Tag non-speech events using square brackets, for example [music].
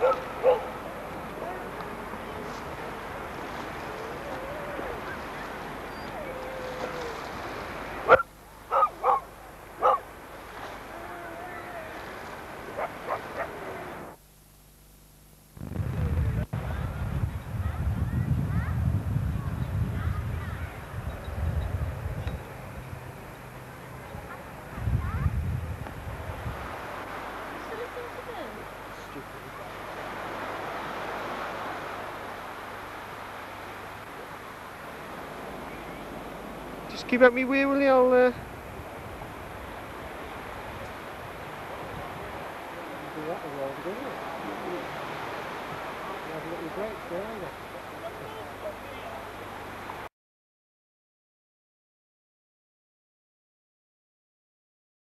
Woo! [laughs] keep at me wheel, will you? I'll, uh... That as well, do you? You have a little break there.